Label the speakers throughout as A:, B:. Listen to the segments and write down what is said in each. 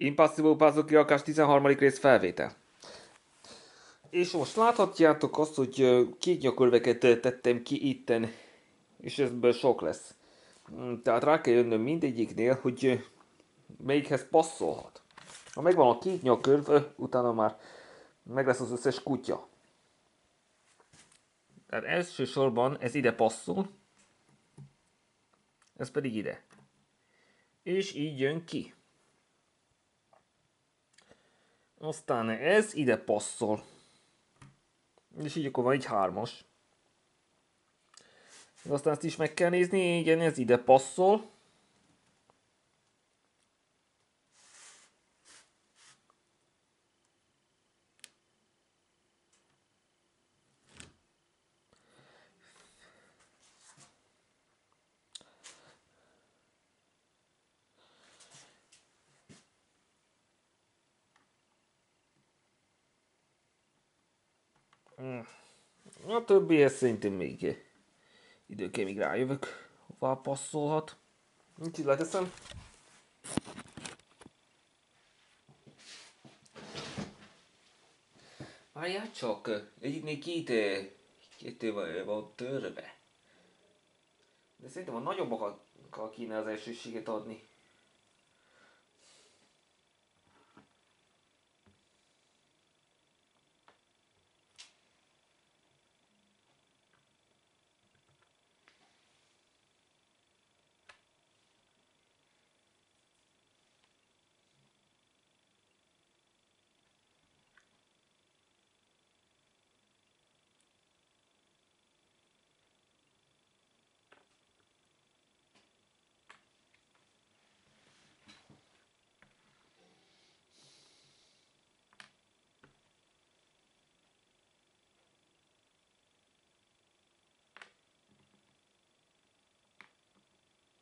A: Impossible Puzzle kirakás 13. rész felvétel. És most láthatjátok azt, hogy két nyakörveket tettem ki itten, és ebből sok lesz. Mm, Tehát rá kell jönnöm mindegyiknél, hogy melyikhez passzolhat. Ha megvan a két nyakörv, utána már meg lesz az összes kutya. Tehát elsősorban ez ide passzol, ez pedig ide. És így jön ki. Aztán ez ide passzol. És így akkor van egy hármas. Aztán ezt is meg kell nézni, igen, ez ide passzol. A többihez szerintem még idő kell, míg rájövök, hová passzolhat. Úgyhogy leteszem. Várjál csak, egyiknél két, eh, két van, van törve. De szerintem a nagyobbakkal kéne az elsőséget adni.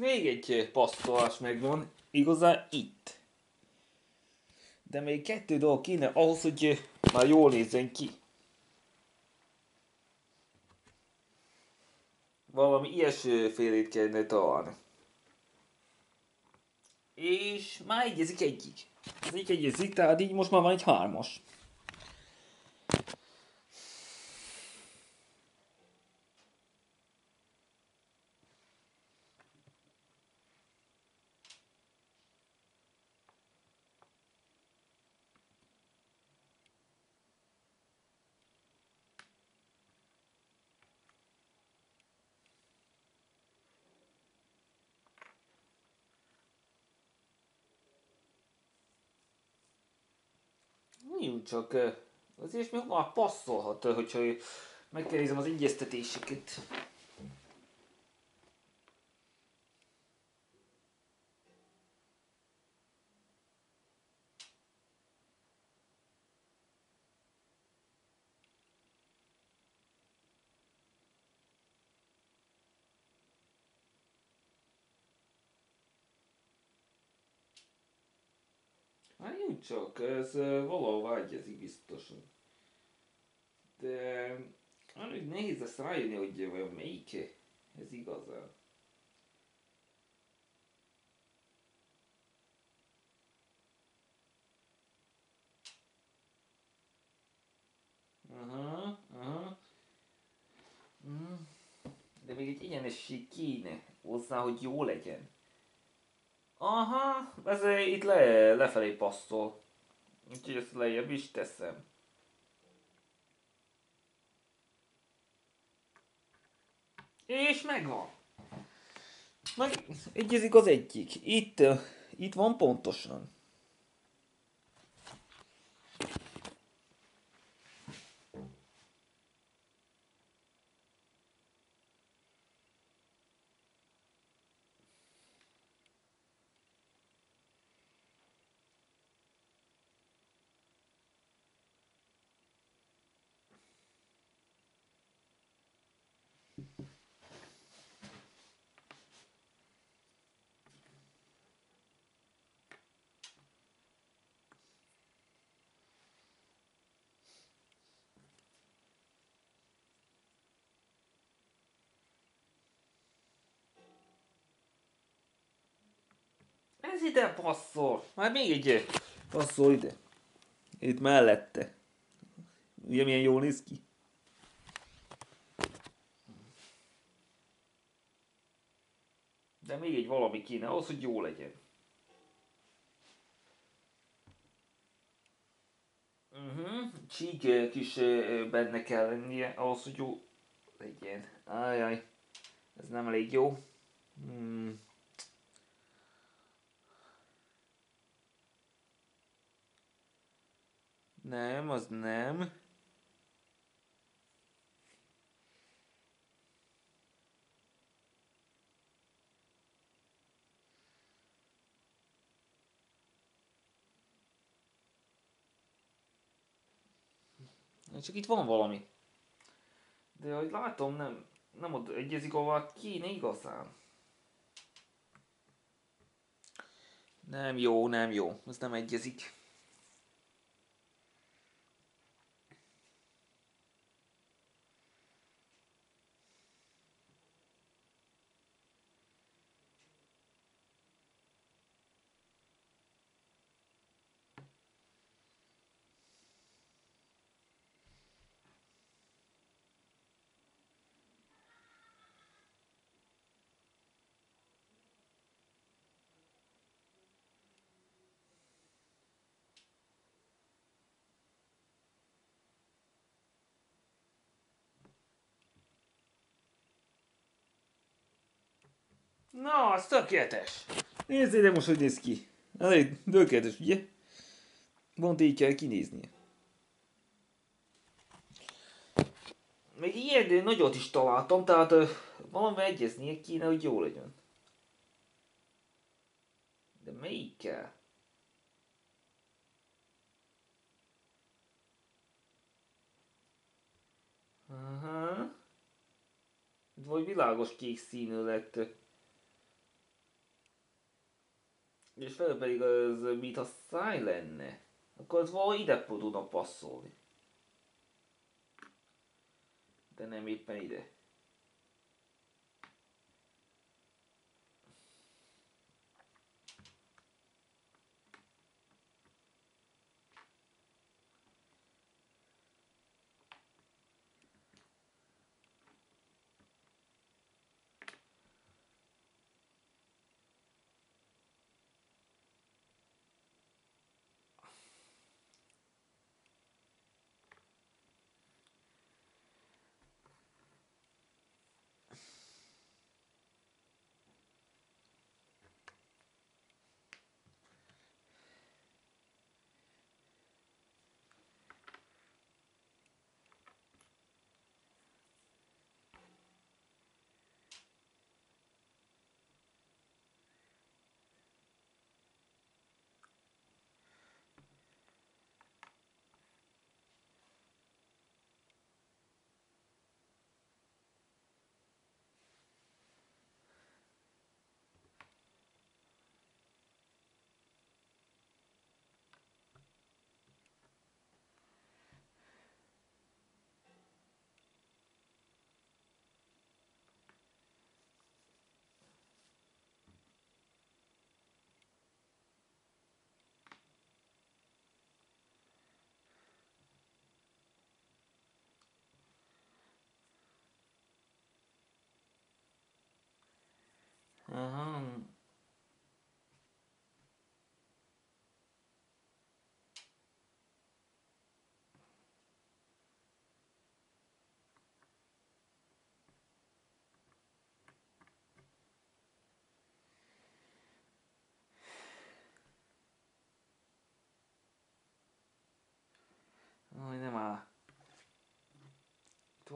A: Még egy passzolás megvan, igazán itt. De még kettő dolog kéne ahhoz, hogy már jól nézzen ki. Valami ilyesfélét kellene találni. És már egyezik egyik. Egyik egyezik, tehát így most már van egy hármas. Jó, csak azért még már passzolhat, hogyha ö, meg kell nézem az egyeztetéseket. Hát csak, ez ö, valahol egyezik biztosan. De hát, hogy nehéz lesz rájönni, hogy vajon melyik ez igazán. Aha, aha. Mm. De még egy egyenesség kéne hozzá, hogy jó legyen. Aha, ez itt le, lefelé passzol. Úgyhogy ezt lejjebb is teszem. És megvan. Meg egyezik az egyik. Itt, itt van pontosan. Ez ide passzol. Már még egy passzol ide. Itt mellette. Ugye milyen jól néz ki? De még egy valami kéne, ahhoz, hogy jó legyen. Uh-huh. Csík kis benne kell lennie, ahhoz, hogy jó legyen. Ajaj, ez nem elég jó. Hmm. Nem, az nem. Csak itt van valami. De ahogy látom, nem, nem ott egyezik, ahol kéne igazán. Nem jó, nem jó. Ez nem egyezik. Na, az tökéletes. Nézd ide most, hogy néz ki. Elég tökéletes, ugye? Pont így kell kinéznie. Még ilyen nagyot is találtam, tehát uh, valami egyeznie kéne, hogy jó legyen. De melyikkel? Aha. Vagy világos kék színű lett. És fel pedig az, mint a száj lenne. Akkor az valahogy ide tudna passzolni. De nem éppen ide.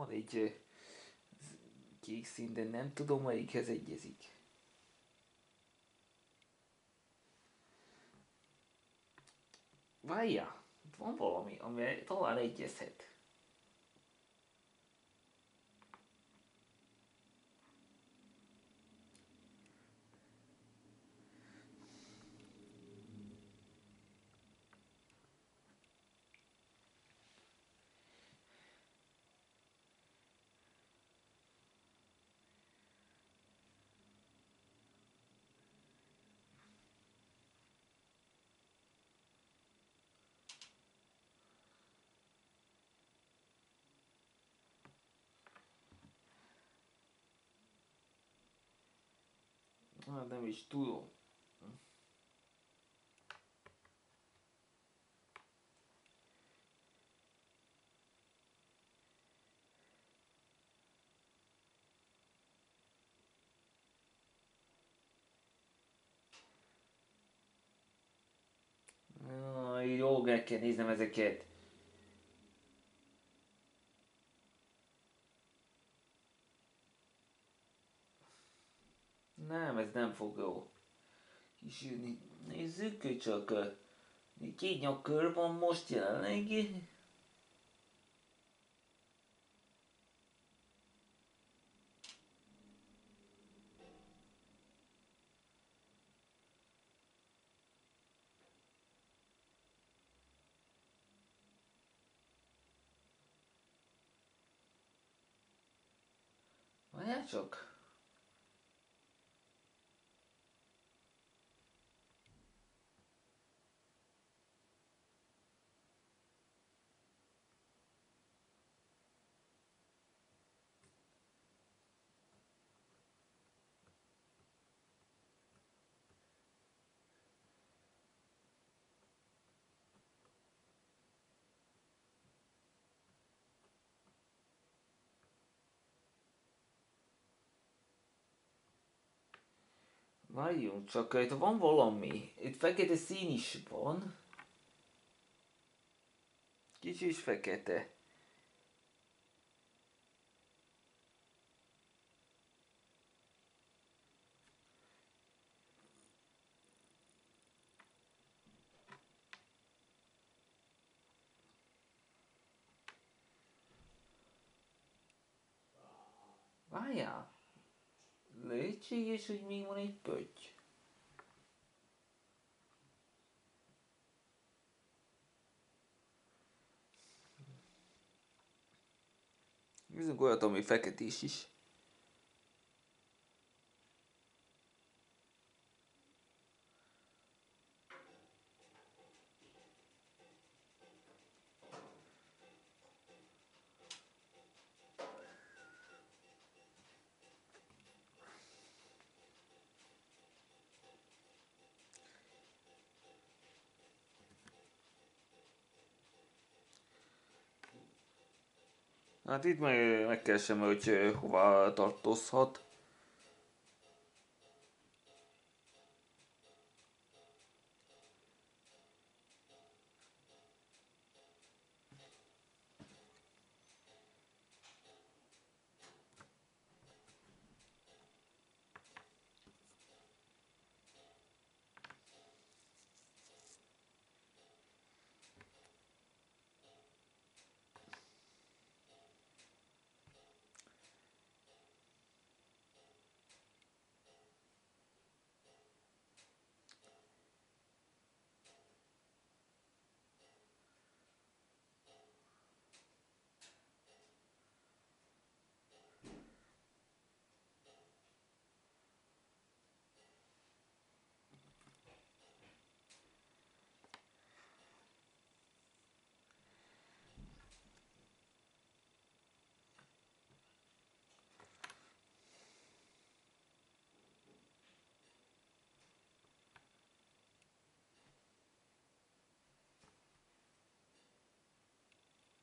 A: Van egy kék szín, de nem tudom melyikhez egyezik. Várja, van valami, ami talán egyezhet. Hát nem is tudom. Jó, meg kell néznem ezeket. Nem, ez nem fog jó kisülni. Nézzük csak. Két nyakkör van most jelenleg. Várjál csak. Várjunk csak, itt van valami. Itt fekete szín is van. Kicsi is fekete. Várjál. Lehetséges, hogy még van egy pötty. Nézzünk olyat, ami feketés is. Hát itt meg, megkeresem, hogy hova tartozhat.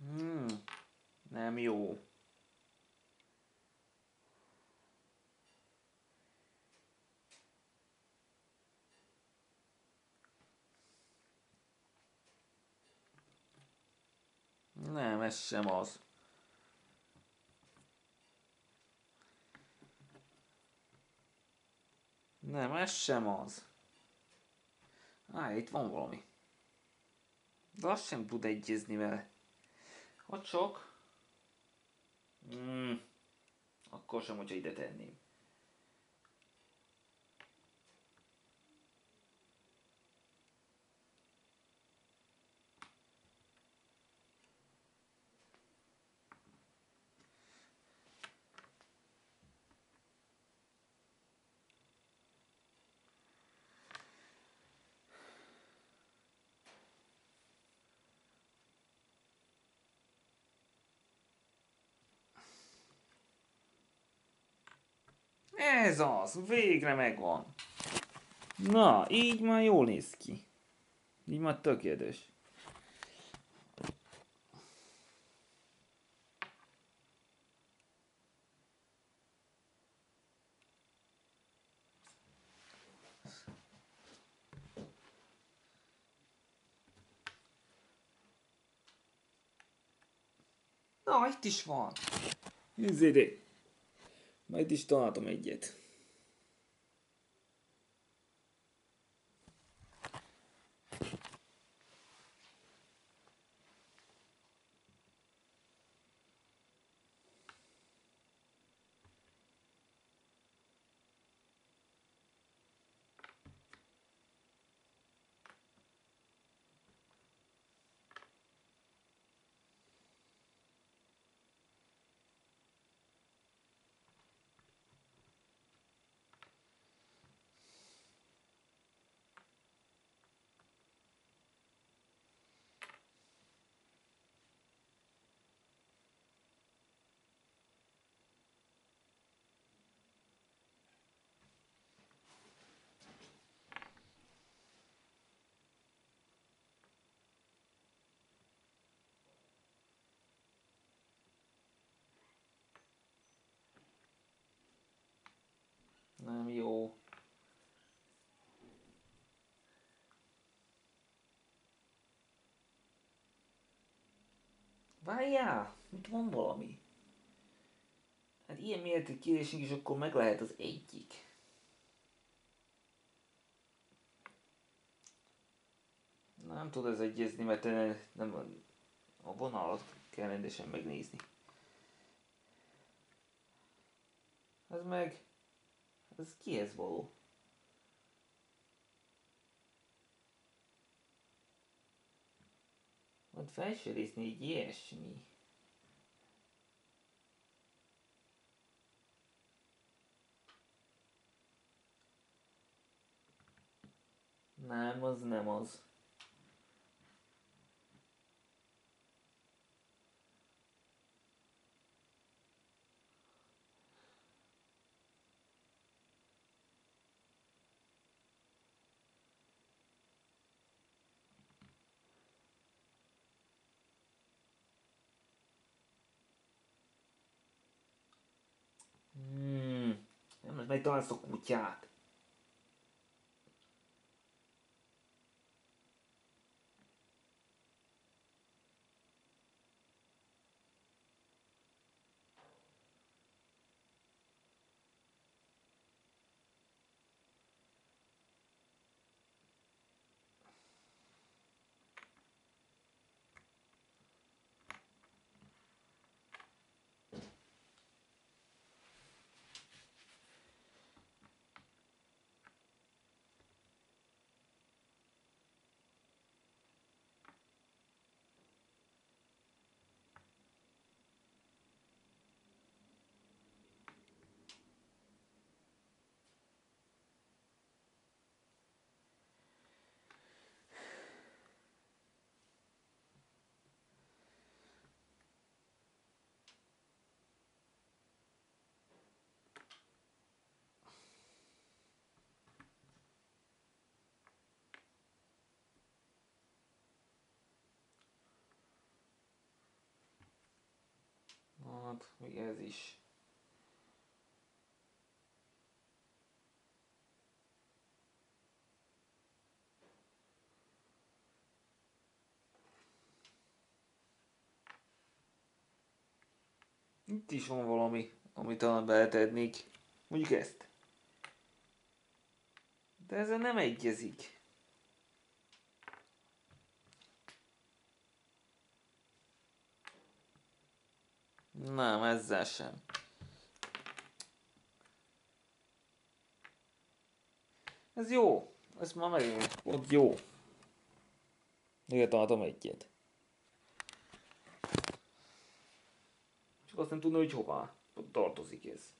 A: Hmm, nem jó. Nem, ez sem az. Nem, ez sem az. Á, itt van valami. De azt sem tud egyezni vele. Ott sok. Hmm. Akkor sem, hogyha ide tenném. Ez az, végre megvan. Na, így már jól néz ki. Így már tökéletes. Na, itt is van. Nézzél ide. Majd is találtam egyet. Nem jó. Várjál, itt van valami. Hát ilyen méretű kérésünk is akkor meg lehet az egyik. Nem tud ez egyezni, mert nem a vonalat kell rendesen megnézni. Ez meg... Ez kihez való? Ott felső résznél egy ilyesmi. Nem, az nem az. Hmm. Nem, most megtalálsz a kutyát. Hát, még ez is. Itt is van valami, amit talán beletennék. Mondjuk ezt. De ezzel nem egyezik. Nem, ezzel sem. Ez jó. Ez már megint ott jó. Még találtam egyet. Csak azt nem tudna, hogy hová tartozik ez.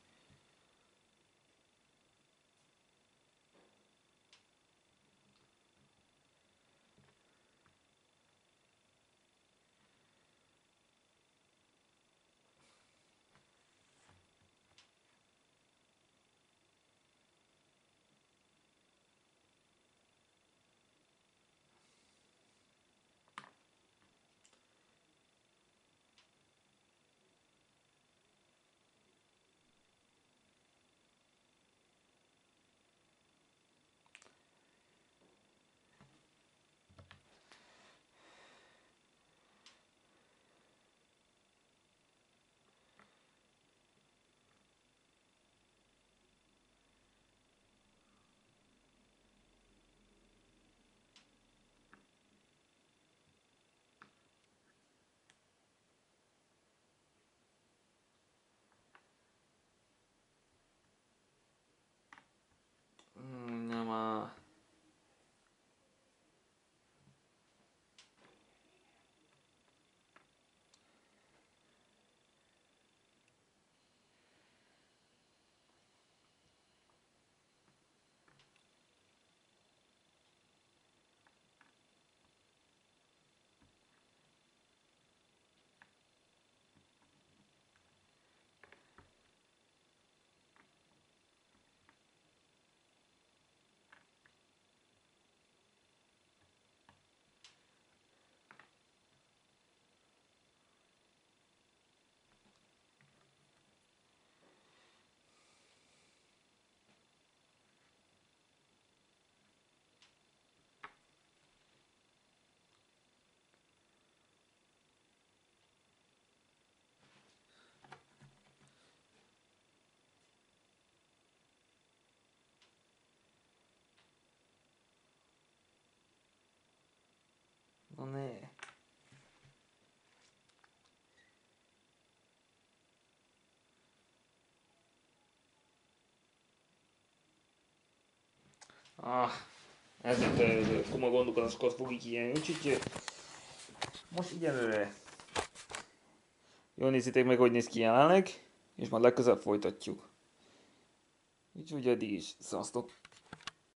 A: Ne. Ah, ez itt komoly gondolkodásokat fog így ilyen, úgyhogy most így előre. Jól nézzétek meg, hogy néz ki jelenleg, és majd legközelebb folytatjuk. Úgyhogy eddig is, szasztok!